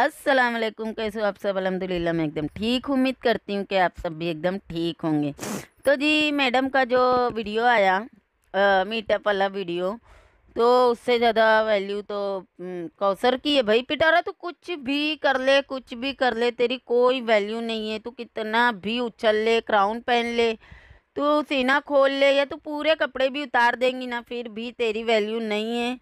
अस्सलाम वालेकुम कैसे हो आप सब? अल्हम्दुलिल्लाह, मैं एकदम ठीक उम्मीद करती हूँ कि आप सब भी एकदम ठीक होंगे। तो जी, मैडम का जो वीडियो आया मीटअप वाला वीडियो तो उससे ज़्यादा वैल्यू तो कौसर की है भाई। पिटारा, तू कुछ भी कर ले, कुछ भी कर ले, तेरी कोई वैल्यू नहीं है। तू कितना भी उछल ले क्राउन पहन ले, तू सीना खोल ले, या तू पूरे कपड़े भी उतार देंगी ना, फिर भी तेरी वैल्यू नहीं है।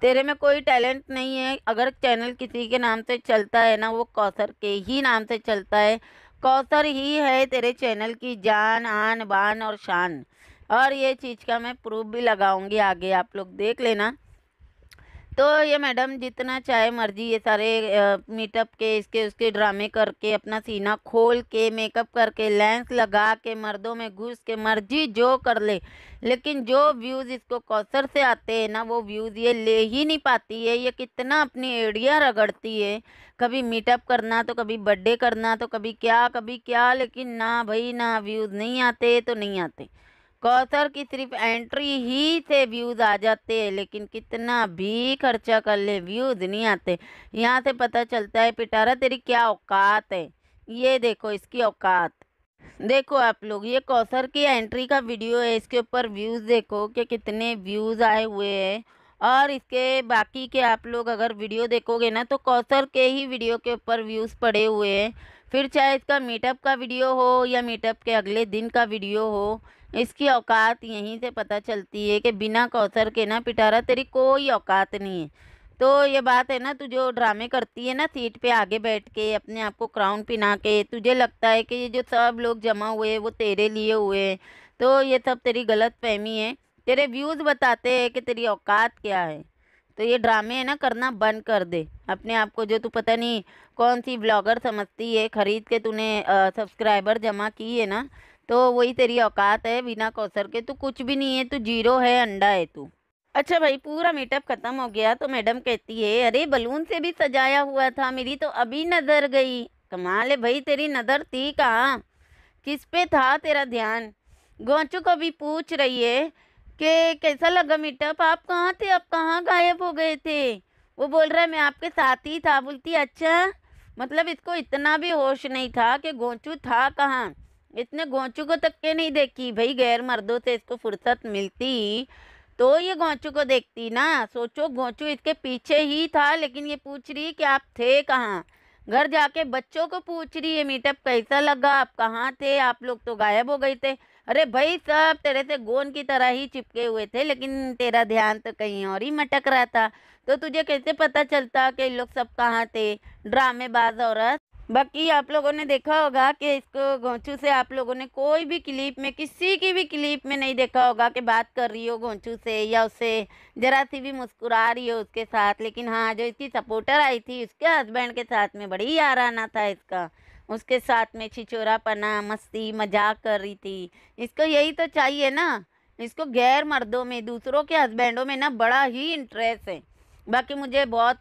तेरे में कोई टैलेंट नहीं है, अगर चैनल किसी के नाम से चलता है ना, वो कौसर के ही नाम से चलता है। कौसर ही है तेरे चैनल की जान, आन, बान और शान। और ये चीज़ का मैं प्रूफ भी लगाऊँगी आगे, आप लोग देख लेना। तो ये मैडम जितना चाहे मर्ज़ी ये सारे मीटअप के, इसके, उसके ड्रामे करके, अपना सीना खोल के मेकअप करके लेंस लगा के, मर्दों में घुस के, मर्ज़ी जो कर ले। लेकिन जो व्यूज़ इसको कौसर से आते हैं ना, वो व्यूज़ ये ले ही नहीं पाती है। ये कितना अपनी एड़िया रगड़ती है। कभी मीटअप करना तो कभी बर्थडे करना तो कभी क्या कभी क्या, लेकिन ना भाई, ना व्यूज़ नहीं आते तो नहीं आते। कौसर की सिर्फ़ एंट्री ही से व्यूज़ आ जाते हैं लेकिन कितना भी खर्चा कर ले व्यूज़ नहीं आते। यहाँ से पता चलता है, पिटारा, तेरी क्या औकात है? ये देखो, इसकी औकात। देखो आप लोग, ये कौसर की एंट्री का वीडियो है, इसके ऊपर व्यूज़ देखो कि कितने व्यूज़ आए हुए हैं। और इसके बाकी के आप लोग अगर वीडियो देखोगे ना तो कौसर के ही वीडियो के ऊपर व्यूज़ पड़े हुए हैं। फिर चाहे इसका मीटअप का वीडियो हो या मीटअप के अगले दिन का वीडियो हो इसकी औकात यहीं से पता चलती है कि बिना कौसर के ना पिटारा, तेरी कोई औकात नहीं है। तो ये बात है ना, तू जो ड्रामे करती है ना, सीट पे आगे बैठ के, अपने आप को क्राउन पिना के, तुझे लगता है कि ये जो सब लोग जमा हुए वो तेरे लिए हुए हैं। तो ये सब तेरी गलत फहमी है। तेरे व्यूज़ बताते हैं कि तेरी औकात क्या है। तो ये ड्रामे है ना, करना बंद कर दे। अपने आप को जो तू पता नहीं कौन सी ब्लॉगर समझती है, ख़रीद के तूने सब्सक्राइबर जमा की है ना तो वही तेरी औकात है बिना कौसर के। तू कुछ भी नहीं है, तू ज़ीरो है, अंडा है तू। अच्छा भाई, पूरा मीटअप ख़त्म हो गया तो मैडम कहती है, अरे बलून से भी सजाया हुआ था, मेरी तो अभी नज़र गई। कमाल है भाई, तेरी नज़र थी कहाँ? किस पे था तेरा ध्यान? गोंचू को भी पूछ रही है कि कैसा लगा मीटअप आप कहाँ थे? आप कहाँ गायब हो गए थे? वो बोल रहा है, मैं आपके साथ ही था। बोलती अच्छा मतलब इसको इतना भी होश नहीं था कि गोंचू था कहाँ? इतने गोंचू को तक के नहीं देखी। भाई, गैर मर्दों से इसको फुर्सत मिलती तो ये गोंचू को देखती ना। सोचो, गोंचू इसके पीछे ही था, लेकिन ये पूछ रही कि आप थे कहाँ? घर जाके बच्चों को पूछ रही है, मीटअप कैसा लगा? आप कहाँ थे? आप लोग तो गायब हो गए थे। अरे भाई, सब तेरे से गोन की तरह ही चिपके हुए थे, लेकिन तेरा ध्यान तो कहीं और ही मटक रहा था। तो तुझे कैसे पता चलता कि लोग सब कहाँ थे? ड्रामेबाज औरत। बाकी आप लोगों ने देखा होगा कि इसको गोंचू से आप लोगों ने कोई भी क्लिप में, किसी की भी क्लिप में नहीं देखा होगा कि बात कर रही हो गोंचू से या उससे ज़रा सी भी मुस्कुरा रही हो उसके साथ। लेकिन हाँ जो इसकी सपोर्टर आई थी, उसके हस्बैंड के साथ में बड़ी याराना था इसका। उसके साथ में छिचोरापना मस्ती, मज़ाक कर रही थी। इसको यही तो चाहिए ना। इसको गैर मर्दों में, दूसरों के हस्बैंडों में ना बड़ा ही इंटरेस्ट है। बाकी मुझे बहुत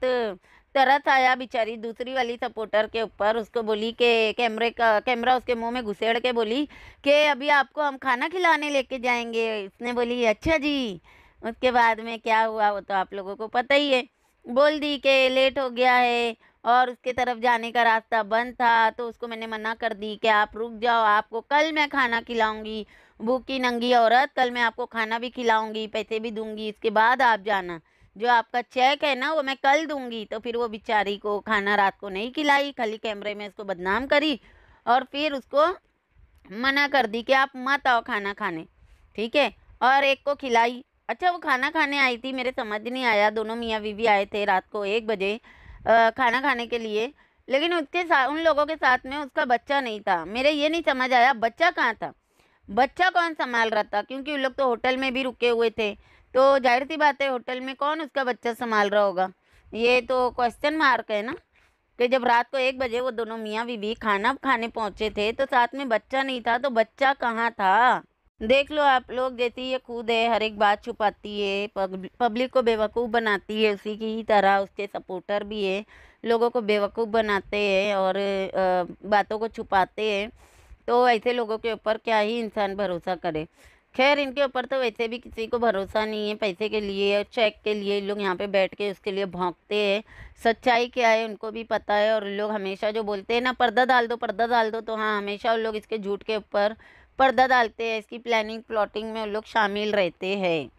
तरस आया बेचारी दूसरी वाली सपोर्टर के ऊपर। उसको बोली कि कैमरे का, कैमरा उसके मुँह में घुसेड़ के बोली कि अभी आपको हम खाना खिलाने लेके जाएँगे। उसने बोली अच्छा जी। उसके बाद में क्या हुआ, वो तो आप लोगों को पता ही है। बोल दी कि लेट हो गया है और उसके तरफ़ जाने का रास्ता बंद था तो उसको मैंने मना कर दी कि आप रुक जाओ, आपको कल मैं खाना खिलाऊँगी। भूखी नंगी औरत, कल मैं आपको खाना भी खिलाऊँगी, पैसे भी दूँगी, इसके बाद आप जाना। जो आपका चेक है ना, वो मैं कल दूँगी। तो फिर वो बेचारी को खाना रात को नहीं खिलाई, खाली कैमरे में उसको बदनाम करी और फिर उसको मना कर दी कि आप मत आओ खाना खाने। ठीक है? और एक को खिलाई। अच्छा वो खाना खाने आई थी, मेरे समझ नहीं आया। दोनों मियाँ बीवी आए थे रात को एक बजे खाना खाने के लिए। लेकिन उसके साथ उन लोगों के साथ में उसका बच्चा नहीं था। मेरे ये नहीं समझ आया, बच्चा कहाँ था? बच्चा कौन संभाल रहा था? क्योंकि उन लोग तो होटल में भी रुके हुए थे। तो ज़ाहिर सी बात है, होटल में कौन उसका बच्चा संभाल रहा होगा? ये तो क्वेश्चन मार्क है ना? कि जब रात को एक बजे वो दोनों मियाँ बीबी खाना खाने पहुँचे थे तो साथ में बच्चा नहीं था तो बच्चा कहाँ था? देख लो आप लोग, जैसे ये खुद है, हर एक बात छुपाती है पब्लिक को बेवकूफ़ बनाती है, उसी की ही तरह उसके सपोर्टर भी है, लोगों को बेवकूफ़ बनाते हैं और बातों को छुपाते हैं तो ऐसे लोगों के ऊपर क्या ही इंसान भरोसा करे? खैर इनके ऊपर तो वैसे भी किसी को भरोसा नहीं है पैसे के लिए और चेक के लिए। लोग यहाँ पे बैठ के उसके लिए भौंकते हैं। सच्चाई क्या है उनको भी पता है और लोग हमेशा जो बोलते हैं ना पर्दा डाल दो पर्दा डाल दो तो हाँ हमेशा लोग इसके झूठ के ऊपर पर्दा डालते हैं। इसकी प्लानिंग प्लॉटिंग में लोग शामिल रहते हैं।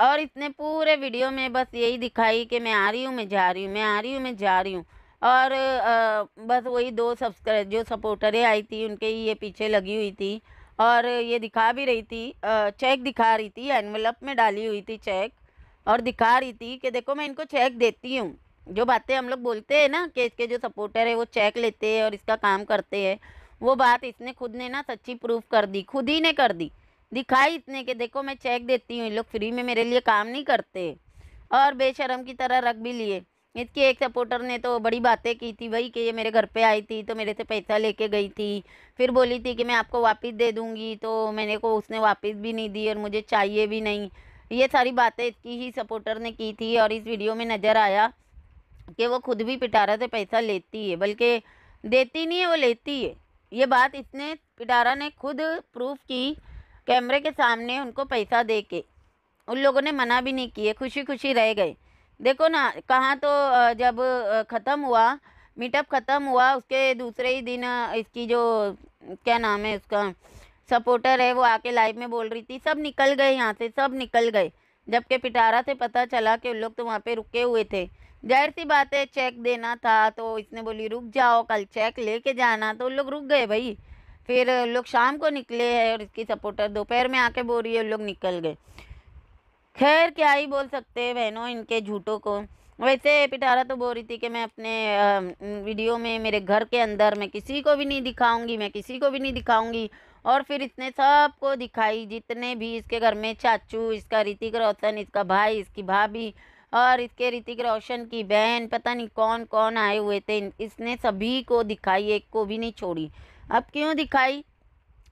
और इसने पूरे वीडियो में बस यही दिखाई कि मैं आ रही हूँ मैं जा रही हूँ मैं आ रही हूँ मैं जा रही हूँ। और आ, बस वही दो सब्सक्राइब जो सपोर्टरें आई थी उनके ही ये पीछे लगी हुई थी। और ये दिखा भी रही थी चेक दिखा रही थी, एनवलप में डाली हुई थी चेक और दिखा रही थी कि देखो मैं इनको चेक देती हूँ। जो बातें हम लोग बोलते हैं ना कि इसके जो सपोर्टर है वो चेक लेते हैं और इसका काम करते हैं, वो बात इसने खुद ने ना सच्ची प्रूफ कर दी, खुद ही ने कर दी। दिखाई इतने कि देखो मैं चेक देती हूँ लोग फ्री में मेरे लिए काम नहीं करते। और बेशरम की तरह रख भी लिए। इसकी एक सपोर्टर ने तो बड़ी बातें की थी भाई कि ये मेरे घर पे आई थी तो मेरे से पैसा लेके गई थी। फिर बोली थी कि मैं आपको वापस दे दूँगी तो मैंने को उसने वापस भी नहीं दी और मुझे चाहिए भी नहीं। ये सारी बातें इसकी ही सपोर्टर ने की थी और इस वीडियो में नज़र आया कि वो खुद भी पिटारा से पैसा लेती है, बल्कि देती नहीं है, वो लेती है। ये बात इसने, पिटारा ने खुद प्रूफ की कैमरे के सामने उनको पैसा दे के उन लोगों ने मना भी नहीं किए खुशी खुशी रह गए। देखो ना, कहाँ तो जब ख़त्म हुआ मीटअप ख़त्म हुआ, उसके दूसरे ही दिन इसकी जो, क्या नाम है उसका सपोर्टर है, वो आके लाइव में बोल रही थी, सब निकल गए यहाँ से, सब निकल गए। जबकि पिटारा से पता चला कि उन लोग तो वहाँ पे रुके हुए थे। ज़ाहिर सी बात है चेक देना था तो इसने बोली, रुक जाओ, कल चेक लेके जाना। तो उन लोग रुक गए भाई। फिर लोग शाम को निकले हैं और इसकी सपोर्टर दोपहर में आके बोल रही है लोग निकल गए। खैर, क्या ही बोल सकते हैं बहनों इनके झूठों को। वैसे पिटारा तो बोल रही थी कि मैं अपने वीडियो में मेरे घर के अंदर मैं किसी को भी नहीं दिखाऊँगी, मैं किसी को भी नहीं दिखाऊँगी। और फिर इसने सबको दिखाई, जितने भी इसके घर में चाचू, इसका ऋतिक रोशन, इसका भाई, इसकी भाभी और इसके ऋतिक रोशन की बहन, पता नहीं कौन कौन आए हुए थे इसने सभी को दिखाई, एक को भी नहीं छोड़ी। अब क्यों दिखाई?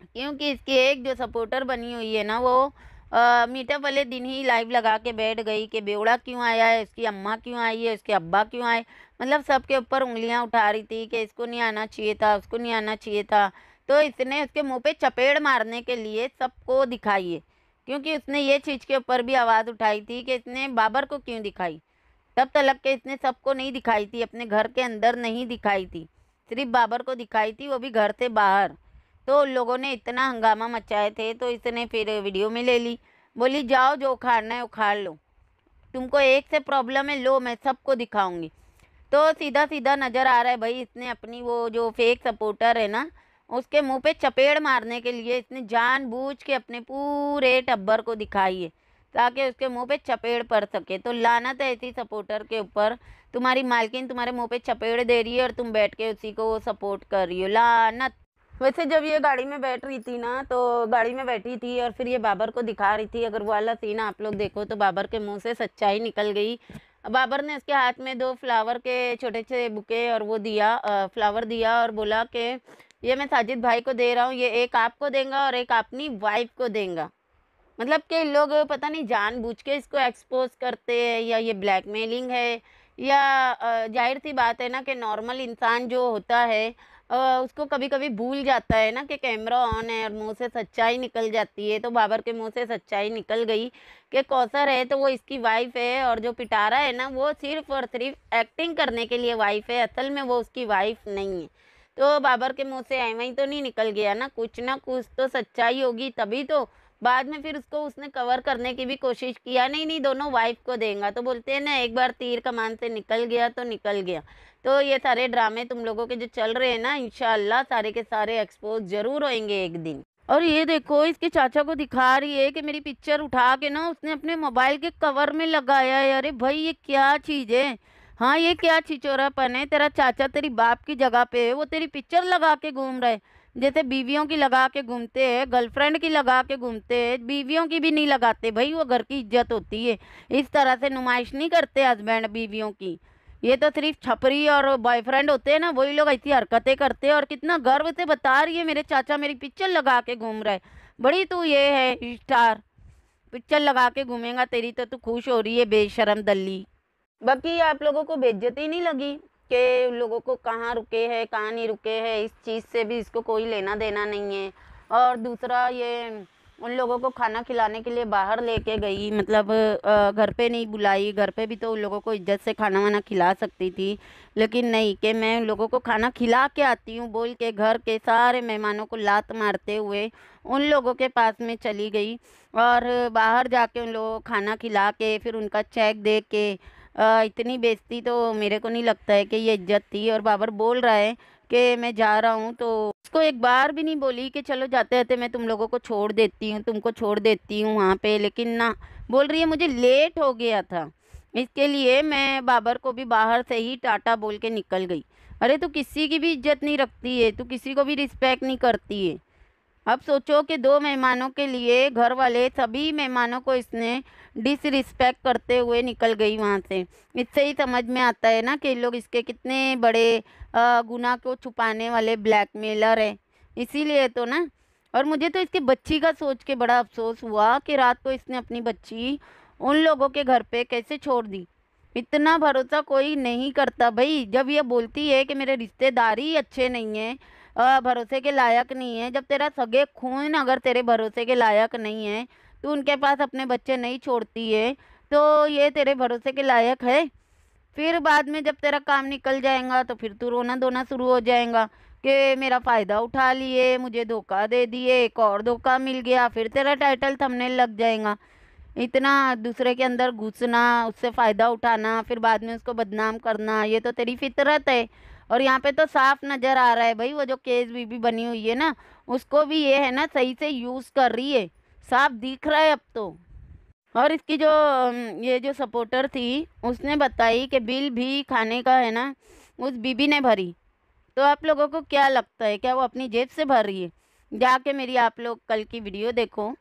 क्योंकि इसकी एक जो सपोर्टर बनी हुई है ना वो मीटअप वाले दिन ही लाइव लगा के बैठ गई कि बेवड़ा क्यों आया है, इसकी अम्मा क्यों आई है, इसके अब्बा क्यों आए? मतलब सबके ऊपर उंगलियाँ उठा रही थी कि इसको नहीं आना चाहिए था, उसको नहीं आना चाहिए था। तो इसने उसके मुँह पे चपेड़ मारने के लिए सबको दिखाई है। क्योंकि उसने ये चीज़ के ऊपर भी आवाज़ उठाई थी कि इसने बाबर को क्यों दिखाई? तब तलक के इसने सबको नहीं दिखाई थी, अपने घर के अंदर नहीं दिखाई थी। सिर्फ़ बाबर को दिखाई थी, वो भी घर से बाहर। तो लोगों ने इतना हंगामा मचाए थे तो इसने फिर वीडियो में ले ली। बोली, जाओ, जो उखाड़ना है, उखाड़ लो। तुमको एक से प्रॉब्लम है, लो, मैं सबको दिखाऊँगी। तो सीधा सीधा नज़र आ रहा है, भाई, इसने अपनी वो जो फेक सपोर्टर है ना, उसके मुँह पे चपेड़ मारने के लिए इसने जानबूझ के अपने पूरे टब्बर को दिखाई है, ताकि उसके मुँह पे चपेड़ पड़ सके। तो लानत है ऐसी सपोर्टर के ऊपर। तुम्हारी मालकिन तुम्हारे मुँह पे चपेड़ दे रही है और तुम बैठ के उसी को सपोर्ट कर रही हो। लानत। वैसे जब ये गाड़ी में बैठ रही थी ना तो गाड़ी में बैठी थी और फिर ये बाबर को दिखा रही थी। अगर वो वाला सीन आप लोग देखो तो बाबर के मुँह से सच्चाई निकल गई। बाबर ने उसके हाथ में दो फ्लावर के छोटे छोटे बुके और वो दिया फ्लावर दिया और बोला कि, ये मैं साजिद भाई को दे रहा हूँ, ये एक आपको देंगे और एक अपनी वाइफ को देंगे। मतलब कि लोग पता नहीं जानबूझ के इसको एक्सपोज करते हैं या ये ब्लैकमेलिंग है या ज़ाहिर सी बात है ना कि नॉर्मल इंसान जो होता है उसको कभी कभी भूल जाता है ना कि कैमरा ऑन है और मुँह से सच्चाई निकल जाती है तो बाबर के मुँह से सच्चाई निकल गई कि कौसर है तो वो इसकी वाइफ है और जो पिटारा है ना, वो सिर्फ़ और सिर्फ़ एक्टिंग करने के लिए वाइफ है, असल में वो उसकी वाइफ नहीं है। तो बाबर के मुँह से एवं तो नहीं निकल गया ना, कुछ ना कुछ तो सच्चाई होगी तभी तो बाद में फिर उसको उसने कवर करने की भी कोशिश किया, नहीं नहीं, दोनों वाइफ को देगा। तो बोलते हैं ना एक बार तीर कमान से निकल गया तो निकल गया। तो ये सारे ड्रामे तुम लोगों के जो चल रहे हैं ना इनशाला सारे के सारे एक्सपोज ज़रूर होंगे एक दिन। और ये देखो, इसके चाचा को दिखा रही है कि मेरी पिक्चर उठा के ना उसने अपने मोबाइल के कवर में लगाया है। अरे भाई, ये क्या चीज़ है? हाँ ये क्या छिचोरापन है? तेरा चाचा तेरी बाप की जगह पे है, वो तेरी पिक्चर लगा के घूम रहा है। जैसे बीवियों की लगा के घूमते हैं गर्लफ्रेंड की लगा के घूमते हैं, बीवियों की भी नहीं लगाते भाई, वो घर की इज़्ज़त होती है। इस तरह से नुमाइश नहीं करते हस्बैंड बीवियों की। ये तो सिर्फ़ छपरी और बॉयफ्रेंड होते हैं ना, वही लोग ऐसी हरकतें करते हैं और कितना गर्व से बता रही है, मेरे चाचा मेरी पिक्चर लगा के घूम रहे बड़ी तू ये है स्टार पिक्चर लगा के घूमेगा, तेरी तो तू खुश हो रही है, बेशरम दल्ली। बाकी आप लोगों को बेज्जती नहीं लगी? कि लोगों को कहाँ रुके हैं, कहाँ नहीं रुके हैं, इस चीज़ से भी इसको कोई लेना देना नहीं है। और दूसरा ये, उन लोगों को खाना खिलाने के लिए बाहर लेके गई मतलब घर पे नहीं बुलाई, घर पे भी तो उन लोगों को इज़्ज़त से खाना वाना खिला सकती थी। लेकिन नहीं कि मैं उन लोगों को खाना खिला के आती हूँ, बोल के घर के सारे मेहमानों को लात मारते हुए उन लोगों के पास में चली गई। और बाहर जाके उन लोगों को खाना खिला के, फिर उनका चेक दे के इतनी बेइज्जती तो मेरे को नहीं लगता है कि ये इज़्ज़त थी और बाबर बोल रहा है कि मैं जा रहा हूँ तो उसको एक बार भी नहीं बोली कि चलो जाते जाते मैं तुम लोगों को छोड़ देती हूँ, तुमको छोड़ देती हूँ वहाँ पे, लेकिन ना, बोल रही है मुझे लेट हो गया था। इसके लिए मैं बाबर को भी बाहर से ही टाटा बोल के निकल गई। अरे तू किसी की भी इज़्ज़त नहीं रखती है, तू किसी को भी रिस्पेक्ट नहीं करती है। अब सोचो कि दो मेहमानों के लिए घर वाले सभी मेहमानों को इसने डिसरिस्पेक्ट करते हुए निकल गई वहाँ से। इससे ही समझ में आता है ना कि लोग इसके कितने बड़े गुनाह को छुपाने वाले ब्लैकमेलर है। इसीलिए तो ना, और मुझे तो इसके बच्ची का सोच के बड़ा अफसोस हुआ कि रात को इसने अपनी बच्ची उन लोगों के घर पे कैसे छोड़ दी। इतना भरोसा कोई नहीं करता। भाई, जब ये बोलती है कि मेरे रिश्तेदारी अच्छे नहीं हैं भरोसे के लायक नहीं है। जब तेरा सगे खून अगर तेरे भरोसे के लायक नहीं है तो उनके पास अपने बच्चे नहीं छोड़ती है तो ये तेरे भरोसे के लायक है। फिर बाद में जब तेरा काम निकल जाएगा तो फिर तू रोना धोना शुरू हो जाएगा कि मेरा फ़ायदा उठा लिए, मुझे धोखा दे दिए, एक और धोखा मिल गया, फिर तेरा टाइटल थमने लग जाएगा। इतना दूसरे के अंदर घुसना, उससे फ़ायदा उठाना, फिर बाद में उसको बदनाम करना, ये तो तेरी फितरत है। और यहाँ पे तो साफ़ नज़र आ रहा है भाई, वो जो केस बीबी बनी हुई है ना, उसको भी ये है ना सही से यूज़ कर रही है। साफ़ दिख रहा है अब तो। और इसकी जो ये जो सपोर्टर थी, उसने बताई कि बिल भी खाने का है ना, उस बीबी ने भरी। तो आप लोगों को क्या लगता है, क्या वो अपनी जेब से भर रही है? जाके मेरी आप लोग कल की वीडियो देखो।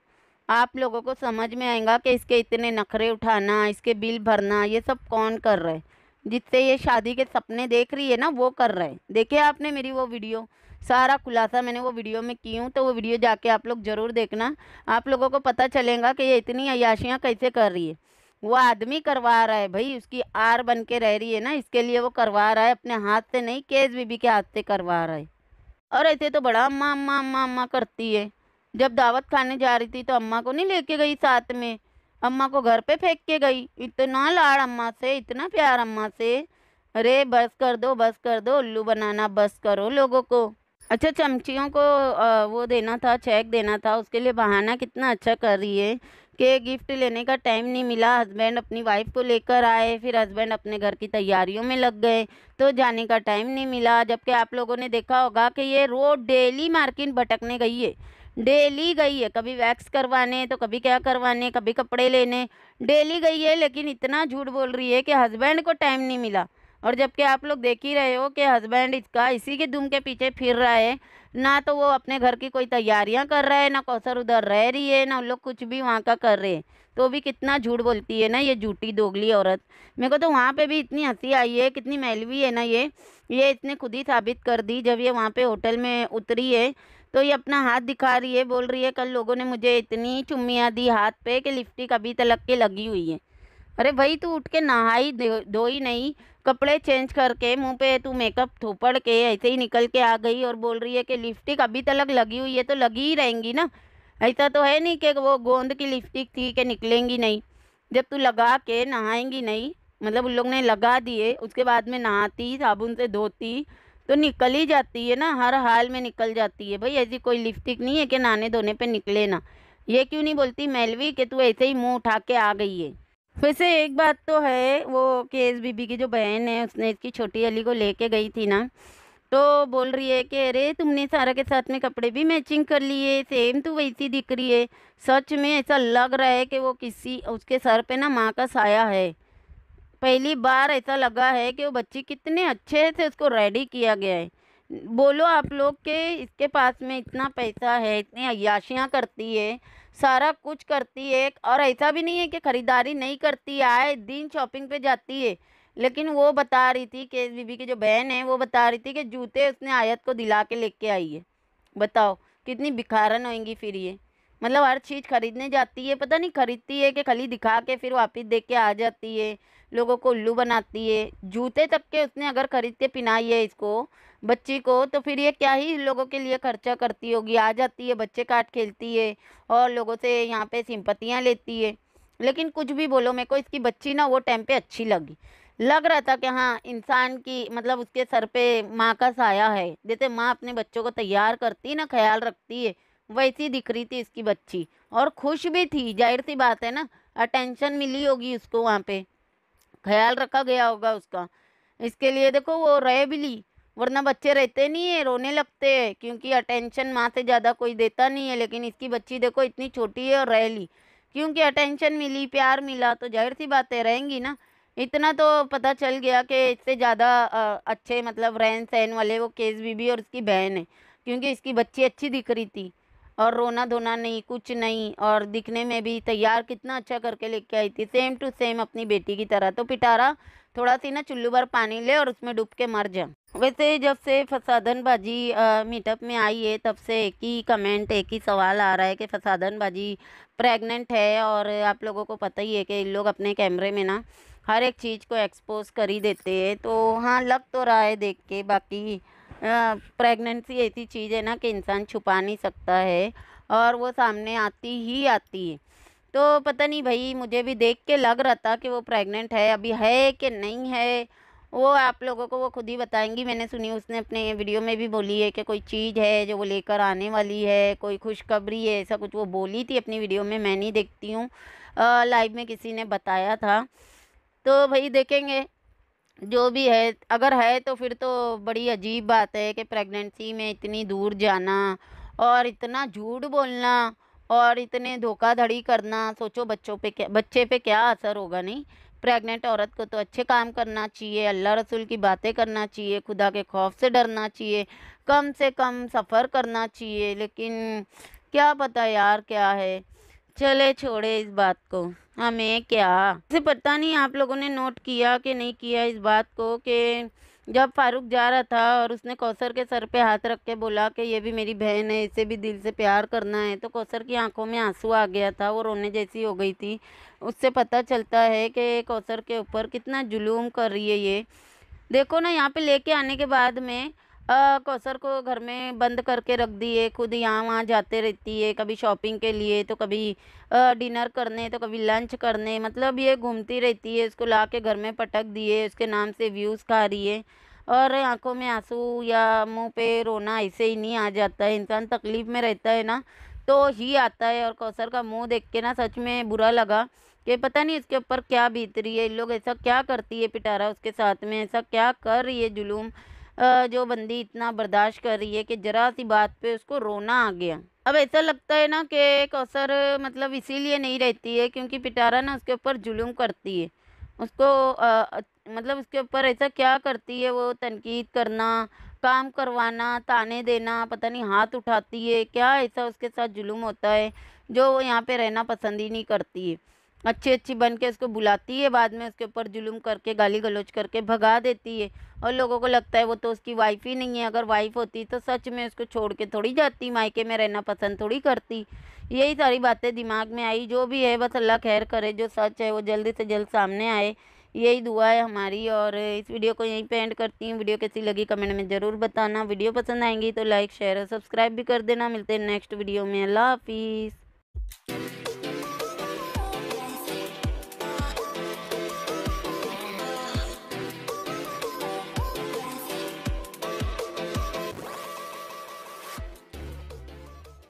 आप लोगों को समझ में आएगा कि इसके इतने नखरे उठाना, इसके बिल भरना, ये सब कौन कर रहा है? जिससे ये शादी के सपने देख रही है ना, वो कर रहे हैं। देखे आपने मेरी वो वीडियो? सारा खुलासा मैंने वो वीडियो में की हूँ तो वो वीडियो जाके आप लोग ज़रूर देखना। आप लोगों को पता चलेगा कि ये इतनी अयाशियाँ कैसे कर रही है। वो आदमी करवा रहा है भाई, उसकी आर बन के रह रही है ना, इसके लिए वो करवा रहा है, अपने हाथ से नहीं, केस बीबी के हाथ से करवा रहा है। और ऐसे तो बड़ा अम्मा अम्मा अम्मा अम्मा करती है। जब दावत खाने जा रही थी तो अम्मा को नहीं लेके गई साथ में? अम्मा को घर पे फेंक के गई। इतना लाड़ अम्मा से, इतना प्यार अम्मा से। अरे, बस कर दो, बस कर दो, उल्लू बनाना बस करो लोगों को। अच्छा चमचियों को वो देना था चेक देना था, उसके लिए बहाना कितना अच्छा कर रही है कि गिफ्ट लेने का टाइम नहीं मिला। हस्बैंड अपनी वाइफ को लेकर आए, फिर हस्बैंड अपने घर की तैयारियों में लग गए तो जाने का टाइम नहीं मिला। जबकि आप लोगों ने देखा होगा कि ये रोड डेली मार्केट भटकने गई है। डेली गई है, कभी वैक्स करवाने तो कभी क्या करवाने, कभी कपड़े लेने। डेली गई है, लेकिन इतना झूठ बोल रही है कि हस्बैंड को टाइम नहीं मिला। और जबकि आप लोग देख ही रहे हो कि हस्बैंड इसका, इसी के दुम के पीछे फिर रहा है। ना तो वो अपने घर की कोई तैयारियाँ कर रहा है, ना कौसर उधर रह रही है, ना उन लोग कुछ भी वहाँ का कर रहे हैं। तो भी कितना झूठ बोलती है ना ये झूठी दोगली औरत। मेरे को तो वहाँ पे भी इतनी हँसी आई है, कितनी मैलवी है ना ये। ये इतने खुद ही साबित कर दी जब ये वहाँ पे होटल में उतरी है। तो ये अपना हाथ दिखा रही है, बोल रही है, कल लोगों ने मुझे इतनी चुम्मियाँ दी हाथ पे कि लिपस्टिक अभी तलक के लगी हुई है। अरे भाई, तू उठ के नहाई धो ही नहीं, कपड़े चेंज करके, मुँह पे तू मेकअप थोपड़ के, ऐसे ही निकल के आ गई और बोल रही है कि लिपस्टिक अभी तलक लगी हुई है तो लगी ही रहेंगी ना। ऐसा तो है नहीं कि वो गोंद की लिपस्टिक थी कि निकलेंगी नहीं। जब तू लगा के नहाएँगी नहीं मतलब उन लोग ने लगा दिए, उसके बाद में नहाती, साबुन से धोती तो निकल ही जाती है ना, हर हाल में निकल जाती है। भाई ऐसी कोई लिपस्टिक नहीं है कि नहाने धोने पे निकले ना। ये क्यों नहीं बोलती मेलवी कि तू ऐसे ही मुँह उठा के आ गई है? वैसे एक बात तो है, वो केस बीबी की जो बहन है, उसने इसकी छोटी अली को लेके गई थी ना तो बोल रही है कि, अरे, तुमने सारा के साथ में कपड़े भी मैचिंग कर लिए सेम तो वैसी दिख रही है। सच में ऐसा लग रहा है कि वो किसी, उसके सर पे ना माँ का साया है। पहली बार ऐसा लगा है कि वो बच्ची कितने अच्छे से उसको रेडी किया गया है। बोलो आप लोग के इसके पास में इतना पैसा है, इतनी अयाशियाँ करती है, सारा कुछ करती है और ऐसा भी नहीं है कि ख़रीदारी नहीं करती, आए दिन शॉपिंग पे जाती है। लेकिन वो बता रही थी कि बीबी की जो बहन है, वो बता रही थी कि जूते उसने आयत को दिला के लेके आई है। बताओ, कितनी बिखारन होएँगी फिर ये। मतलब हर चीज़ खरीदने जाती है, पता नहीं खरीदती है कि खाली दिखा के फिर वापस दे के आ जाती है, लोगों को उल्लू बनाती है। जूते तक के उसने अगर ख़रीद के पिनाई है इसको, बच्ची को तो फिर ये क्या ही लोगों के लिए खर्चा करती होगी। आ जाती है, बच्चे काट खेलती है और लोगों से यहाँ पे सिंपतियाँ लेती है। लेकिन कुछ भी बोलो मेरे को, इसकी बच्ची ना वो टाइम पे अच्छी लगी। लग रहा था कि हाँ इंसान की मतलब उसके सर पे माँ का साया है। जैसे माँ अपने बच्चों को तैयार करती ना, ख्याल रखती है वैसी दिख रही थी इसकी बच्ची। और खुश भी थी, ज़ाहिर सी बात है ना। अटेंशन मिली होगी उसको वहाँ पे। ख्याल रखा गया होगा उसका। इसके लिए देखो वो रह भी ली, वरना बच्चे रहते नहीं है, रोने लगते हैं, क्योंकि अटेंशन माँ से ज़्यादा कोई देता नहीं है। लेकिन इसकी बच्ची देखो इतनी छोटी है और रह ली। क्योंकि अटेंशन मिली, प्यार मिला तो ज़ाहिर सी बातें रहेंगी ना। इतना तो पता चल गया कि इससे ज़्यादा अच्छे मतलब रहन सहन वाले वो केस बीबी और उसकी बहन है। क्योंकि इसकी बच्ची अच्छी दिख रही थी। और रोना धोना नहीं, कुछ नहीं और दिखने में भी तैयार कितना अच्छा करके लेके आई थी। सेम टू सेम अपनी बेटी की तरह। तो पिटारा थोड़ा सी ना चुल्लू भर पानी ले और उसमें डूब के मर जा। वैसे जब से फसादन बाजी मीटअप में आई है, तब से एक ही कमेंट एक ही सवाल आ रहा है कि फसादन बाजी प्रेग्नेंट है और आप लोगों को पता ही है कि लोग अपने कैमरे में ना हर एक चीज़ को एक्सपोज कर ही देते हैं। तो हाँ लग तो रहा है देख के, बाकी प्रेगनेंसी ऐसी चीज़ है ना कि इंसान छुपा नहीं सकता है और वो सामने आती ही आती है। तो पता नहीं भाई, मुझे भी देख के लग रहा था कि वो प्रेग्नेंट है, अभी है कि नहीं है, वो आप लोगों को वो खुद ही बताएँगी। मैंने सुनी, उसने अपने वीडियो में भी बोली है कि कोई चीज़ है जो वो लेकर आने वाली है, कोई खुशखबरी है, ऐसा कुछ वो बोली थी अपनी वीडियो में, मैं नहीं देखती हूँ। लाइव में किसी ने बताया था। तो भाई देखेंगे जो भी है, अगर है तो फिर तो बड़ी अजीब बात है कि प्रेगनेंसी में इतनी दूर जाना और इतना झूठ बोलना और इतने धोखाधड़ी करना, सोचो बच्चों पे क्या, बच्चे पे क्या असर होगा, नहीं? प्रेग्नेंट औरत को तो अच्छे काम करना चाहिए, अल्लाह रसूल की बातें करना चाहिए, खुदा के खौफ से डरना चाहिए, कम से कम सफ़र करना चाहिए, लेकिन क्या पता यार क्या है। चले छोड़े इस बात को। हमें क्या? इसे पता नहीं आप लोगों ने नोट किया कि नहीं किया इस बात को कि जब फारूक जा रहा था और उसने कौसर के सर पे हाथ रख के बोला कि ये भी मेरी बहन है, इसे भी दिल से प्यार करना है तो कौसर की आँखों में आँसू आ गया था वो रोने जैसी हो गई थी। उससे पता चलता है कि कौसर के ऊपर कितना जुलूम कर रही है ये। देखो ना, यहाँ पे लेके आने के बाद में कौसर को घर में बंद करके रख दिए, खुद यहाँ वहाँ जाते रहती है, कभी शॉपिंग के लिए तो कभी डिनर करने तो कभी लंच करने मतलब ये घूमती रहती है उसको ला के घर में पटक दिए उसके नाम से व्यूज़ खा रही है। और आँखों में आँसू या मुँह पे रोना ऐसे ही नहीं आ जाता है, इंसान तकलीफ़ में रहता है ना तो ही आता है। और कौसर का मुँह देख के ना सच में बुरा लगा कि पता नहीं इसके ऊपर क्या बीत रही है लोग ऐसा क्या करती है पिटारा उसके साथ में, ऐसा क्या कर रही है जुलूम। जो बंदी इतना बर्दाश्त कर रही है कि ज़रा सी बात पे उसको रोना आ गया। अब ऐसा लगता है ना कि कौसर मतलब इसीलिए नहीं रहती है क्योंकि पिटारा ना उसके ऊपर जुल्म करती है। उसको आ, मतलब उसके ऊपर ऐसा क्या करती है वो तनकीद करना काम करवाना ताने देना पता नहीं हाथ उठाती है क्या ऐसा उसके साथ जुल्म होता है जो वो यहाँ पे रहना पसंद ही नहीं करती है। अच्छी अच्छी बन के उसको बुलाती है, बाद में उसके ऊपर जुल्म करके गाली गलौज करके भगा देती है। और लोगों को लगता है वो तो उसकी वाइफ ही नहीं है। अगर वाइफ होती तो सच में उसको छोड़ के थोड़ी जाती, मायके में रहना पसंद थोड़ी करती। यही सारी बातें दिमाग में आई। जो भी है, बस अल्लाह खैर करे, जो सच है वो जल्दी से जल्द सामने आए। यही दुआ है हमारी। और इस वीडियो को यहीं पे एंड करती हूँ। वीडियो कैसी लगी कमेंट में ज़रूर बताना। वीडियो पसंद आएँगी तो लाइक शेयर और सब्सक्राइब भी कर देना। मिलते हैं नेक्स्ट वीडियो में। अल्लाह हाफिज़।